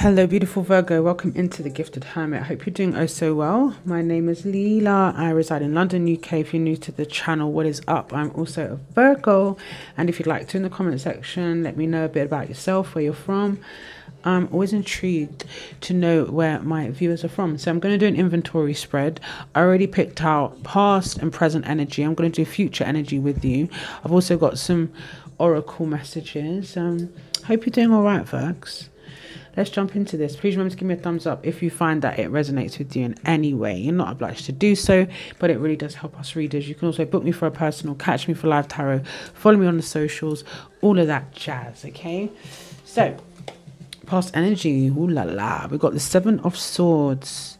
Hello, beautiful Virgo. Welcome into the Gifted Hermit. I hope you're doing oh so well. My name is Leela. I reside in London, UK. If you're new to the channel, what is up? I'm also a Virgo. And if you'd like to, in the comment section, let me know a bit about yourself, where you're from. I'm always intrigued to know where my viewers are from. So I'm going to do an inventory spread. I already picked out past and present energy. I'm going to do future energy with you. I've also got some oracle messages. Um, hope you're doing all right, Virgs let's jump into this. Please remember to give me a thumbs up if you find that it resonates with you in any way. You're not obliged to do so, but it really does help us readers. You can also book me for a personal, catch me for live tarot, follow me on the socials, all of that jazz, okay? So, past energy, ooh la la. We've got the Seven of Swords.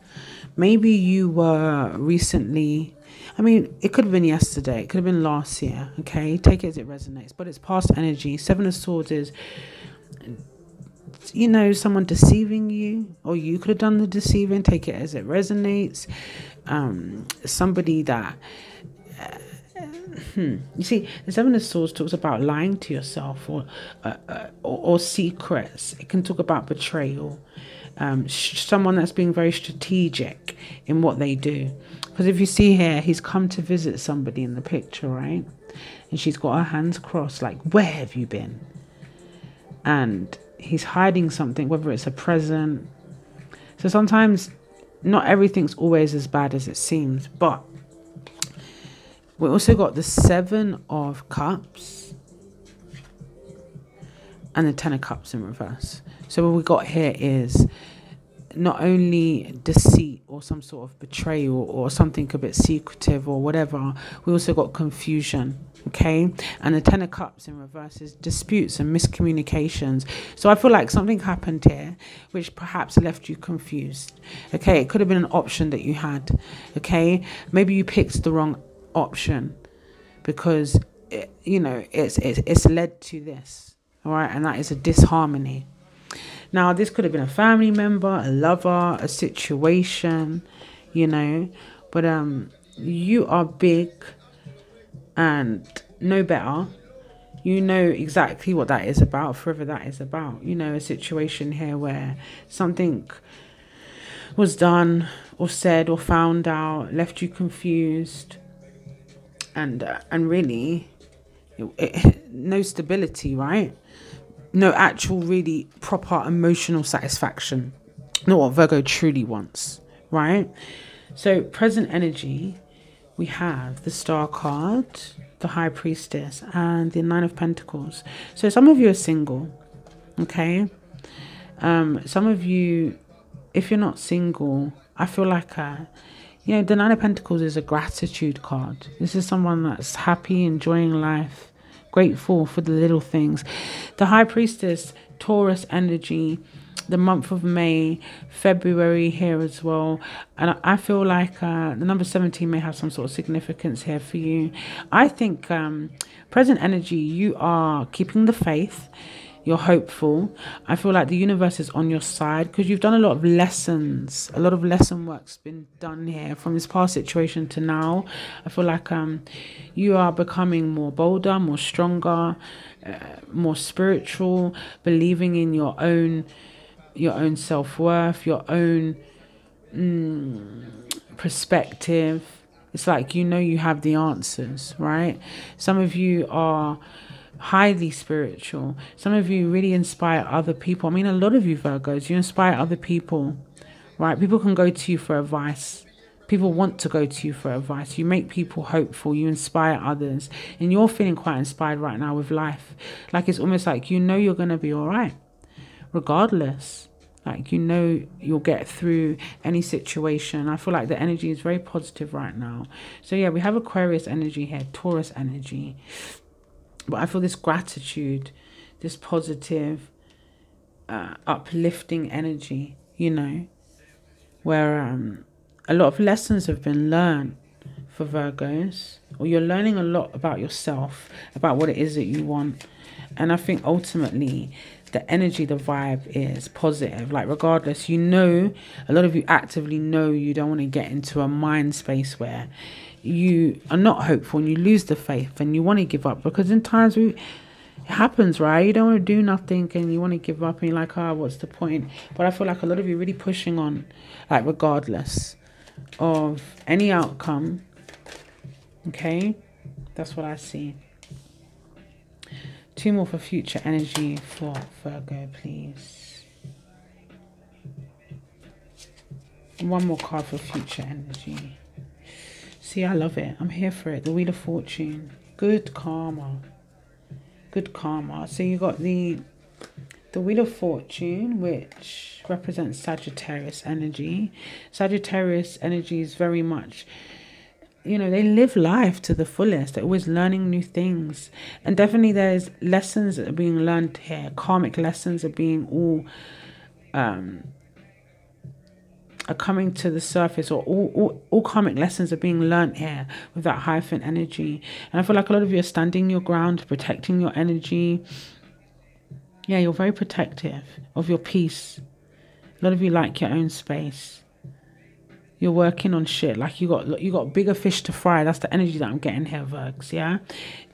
Maybe you were recently I mean, it could have been yesterday, it could have been last year, okay? Take it as it resonates, but it's past energy. Seven of Swords is you know, someone deceiving you, or you could have done the deceiving, take it as it resonates. Um, somebody that. Uh, hmm. You see, the Seven of Swords talks about lying to yourself or, uh, uh, or, or, secrets. It can talk about betrayal. Um, someone that's being very strategic in what they do. Because if you see here, he's come to visit somebody in the picture, right? And she's got her hands crossed, like, where have you been? And he's hiding something, whether it's a present. So sometimes not everything's always as bad as it seems, but we also got the Seven of Cups and the Ten of Cups in reverse. So what we got here is not only deceit or some sort of betrayal or something a bit secretive or whatever, we also got confusion okay? And the ten of cups in reverse is disputes and miscommunications. So i feel like something happened here which perhaps left you confused okay? It could have been an option that you had okay? Maybe you picked the wrong option because it, you know it's, it's it's led to this all right? And that is a disharmony now this could have been a family member a lover a situation you know but um you are big and know better, you know exactly what that is about, forever that is about. You know, a situation here where something was done or said or found out, left you confused, and uh, and really, it, it, no stability, right? No actual, really proper emotional satisfaction. Not what Virgo truly wants, right? So present energy we have the Star card, the High Priestess, and the Nine of Pentacles. So some of you are single, okay? Um, some of you, if you're not single, I feel like, uh, you know, the Nine of Pentacles is a gratitude card. This is someone that's happy, enjoying life, grateful for the little things. The High Priestess, Taurus energy, the month of May, February here as well. And I feel like uh, the number 17 may have some sort of significance here for you. I think um, present energy, you are keeping the faith. You're hopeful. I feel like the universe is on your side because you've done a lot of lessons. A lot of lesson work's been done here from this past situation to now. I feel like um, you are becoming more bolder, more stronger, uh, more spiritual, believing in your own your own self worth, your own mm, perspective. It's like you know you have the answers, right? Some of you are highly spiritual. Some of you really inspire other people. I mean, a lot of you Virgos, you inspire other people, right? People can go to you for advice. People want to go to you for advice. You make people hopeful. You inspire others. And you're feeling quite inspired right now with life. Like it's almost like you know you're going to be all right regardless. Like, you know, you'll get through any situation. I feel like the energy is very positive right now. So, yeah, we have Aquarius energy here, Taurus energy. But I feel this gratitude, this positive, uh, uplifting energy, you know, where um, a lot of lessons have been learned for Virgos, or you're learning a lot about yourself, about what it is that you want. And I think ultimately, the energy, the vibe is positive. Like, regardless, you know, a lot of you actively know you don't want to get into a mind space where you are not hopeful and you lose the faith and you want to give up because in times we it happens, right? You don't want to do nothing and you want to give up and you're like, oh, what's the point? But I feel like a lot of you really pushing on, like, regardless of any outcome. Okay? That's what I see. Two more for future energy for Virgo, please. One more card for future energy. See, I love it. I'm here for it. The Wheel of Fortune. Good karma. Good karma. So you got the the Wheel of Fortune, which represents Sagittarius energy. Sagittarius energy is very much, you know, they live life to the fullest. They're always learning new things. And definitely there's lessons that are being learned here. Karmic lessons are being all um are coming to the surface or all, all, all karmic lessons are being learnt here with that hyphen energy. And I feel like a lot of you are standing your ground, protecting your energy. Yeah, you're very protective of your peace. A lot of you like your own space. You're working on shit like you got you got bigger fish to fry. That's the energy that I'm getting here, Virgs. Yeah,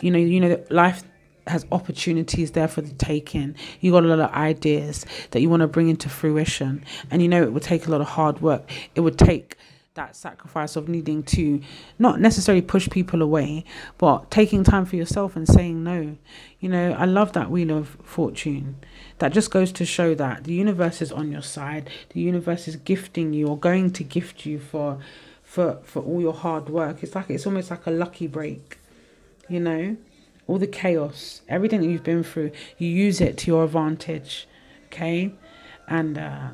you know, you know, life has opportunities there for the taking. You got a lot of ideas that you want to bring into fruition, and you know it would take a lot of hard work. It would take that sacrifice of needing to not necessarily push people away, but taking time for yourself and saying no. You know, I love that wheel of fortune. That just goes to show that the universe is on your side. The universe is gifting you or going to gift you for for for all your hard work. It's like it's almost like a lucky break. You know? All the chaos, everything that you've been through, you use it to your advantage. Okay? And uh,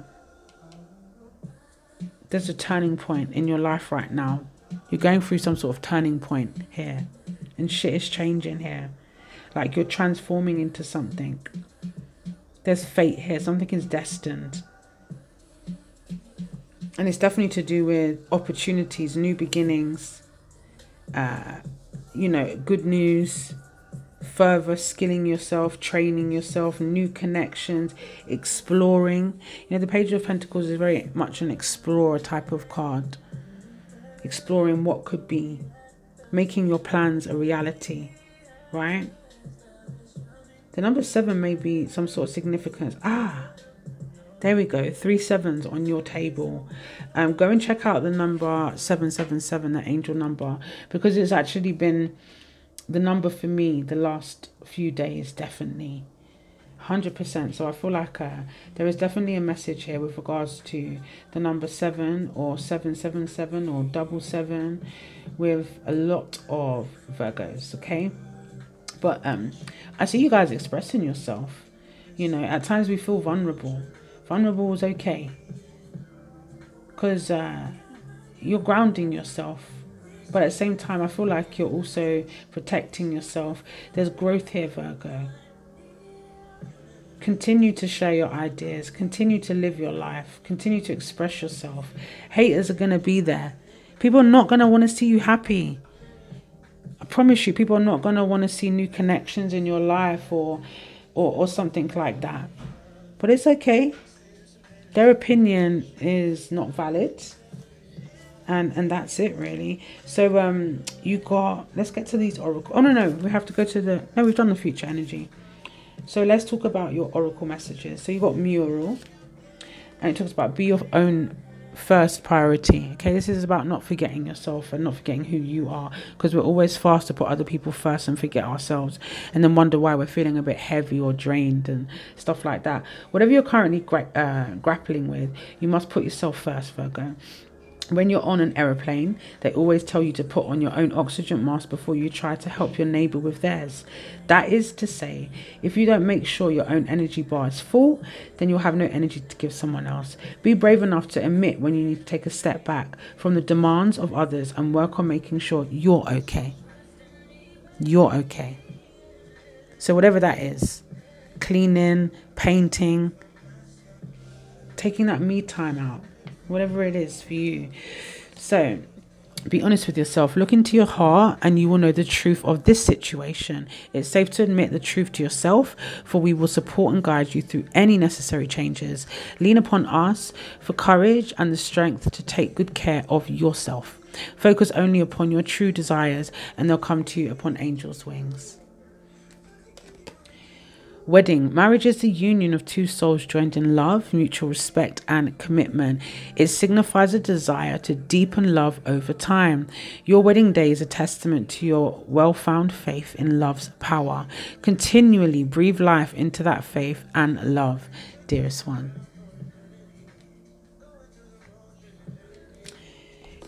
there's a turning point in your life right now. You're going through some sort of turning point here. And shit is changing here. Like you're transforming into something. There's fate here. Something is destined. And it's definitely to do with opportunities, new beginnings, uh, you know, good news, further skilling yourself, training yourself, new connections, exploring. You know, the Page of Pentacles is very much an explorer type of card. Exploring what could be, making your plans a reality, right? The number seven may be some sort of significance. Ah, there we go. Three sevens on your table. Um, go and check out the number 777, the angel number, because it's actually been the number for me the last few days definitely. 100% so i feel like uh, there is definitely a message here with regards to the number 7 or 777 or double seven with a lot of virgos okay? But um i see you guys expressing yourself. You know at times we feel vulnerable. Vulnerable is okay. Because uh, you're grounding yourself but at the same time, I feel like you're also protecting yourself. There's growth here, Virgo. Continue to share your ideas. Continue to live your life. Continue to express yourself. Haters are going to be there. People are not going to want to see you happy. I promise you, people are not going to want to see new connections in your life or, or, or something like that. But it's okay. Their opinion is not valid and and that's it really. So um you got let's get to these oracle oh no no we have to go to the no we've done the future energy. So let's talk about your oracle messages. So you got mural and it talks about be your own first priority okay? This is about not forgetting yourself and not forgetting who you are because we're always fast to put other people first and forget ourselves and then wonder why we're feeling a bit heavy or drained and stuff like that. Whatever you're currently gra uh, grappling with you must put yourself first virgo when you're on an aeroplane, they always tell you to put on your own oxygen mask before you try to help your neighbor with theirs. That is to say, if you don't make sure your own energy bar is full, then you'll have no energy to give someone else. Be brave enough to admit when you need to take a step back from the demands of others and work on making sure you're okay. You're okay. So, whatever that is cleaning, painting, taking that me time out whatever it is for you. So, be honest with yourself. Look into your heart, and you will know the truth of this situation. It's safe to admit the truth to yourself, for we will support and guide you through any necessary changes. Lean upon us for courage and the strength to take good care of yourself. Focus only upon your true desires, and they'll come to you upon angels' wings. Wedding. Marriage is the union of two souls joined in love, mutual respect, and commitment. It signifies a desire to deepen love over time. Your wedding day is a testament to your well found faith in love's power. Continually breathe life into that faith and love, dearest one.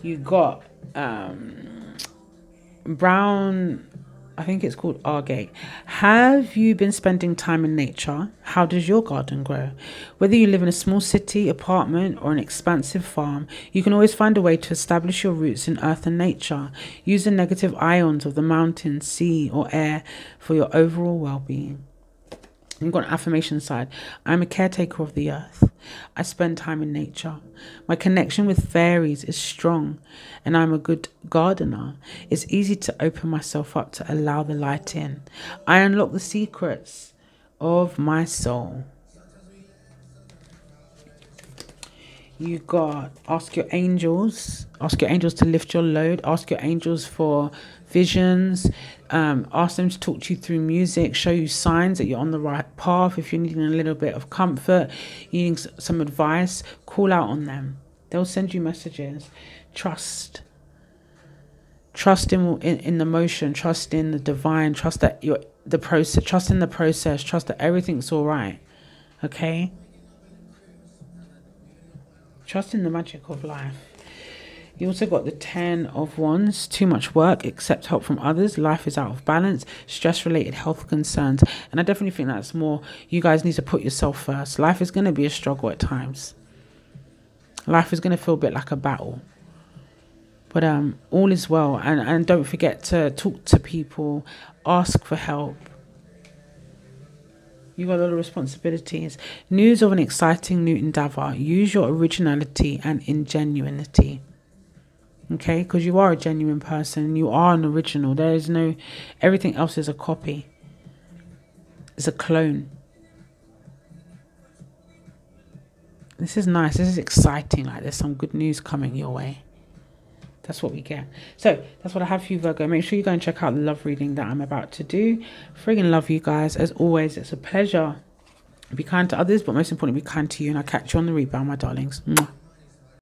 You got um, Brown I think it's called Argate. Have you been spending time in nature? How does your garden grow? Whether you live in a small city, apartment, or an expansive farm, you can always find a way to establish your roots in earth and nature. Use the negative ions of the mountain, sea, or air for your overall well being. You've got an affirmation side. I'm a caretaker of the earth. I spend time in nature. My connection with fairies is strong, and I'm a good gardener. It's easy to open myself up to allow the light in. I unlock the secrets of my soul. You got ask your angels, ask your angels to lift your load, ask your angels for visions, um, ask them to talk to you through music, show you signs that you're on the right path. If you're needing a little bit of comfort, needing some advice, call out on them. They'll send you messages. Trust. Trust in, in, in the motion, trust in the divine, trust that you're the process, trust in the process, trust that everything's all right. Okay? Trust in the magic of life. You also got the 10 of Wands, too much work, accept help from others, life is out of balance, stress related health concerns. And I definitely think that's more, you guys need to put yourself first. Life is going to be a struggle at times. Life is going to feel a bit like a battle. But um, all is well. And, and don't forget to talk to people, ask for help. You got a lot of responsibilities. News of an exciting new endeavor. Use your originality and ingenuity okay? Because you are a genuine person. You are an original. There is no everything else is a copy. It's a clone. This is nice. This is exciting. Like there's some good news coming your way that's what we get. So that's what i have for you virgo. Make sure you go and check out the love reading that i'm about to do. Friggin love you guys as always. It's a pleasure. Be kind to others but most importantly be kind to you and i'll catch you on the rebound my darlings. Mwah.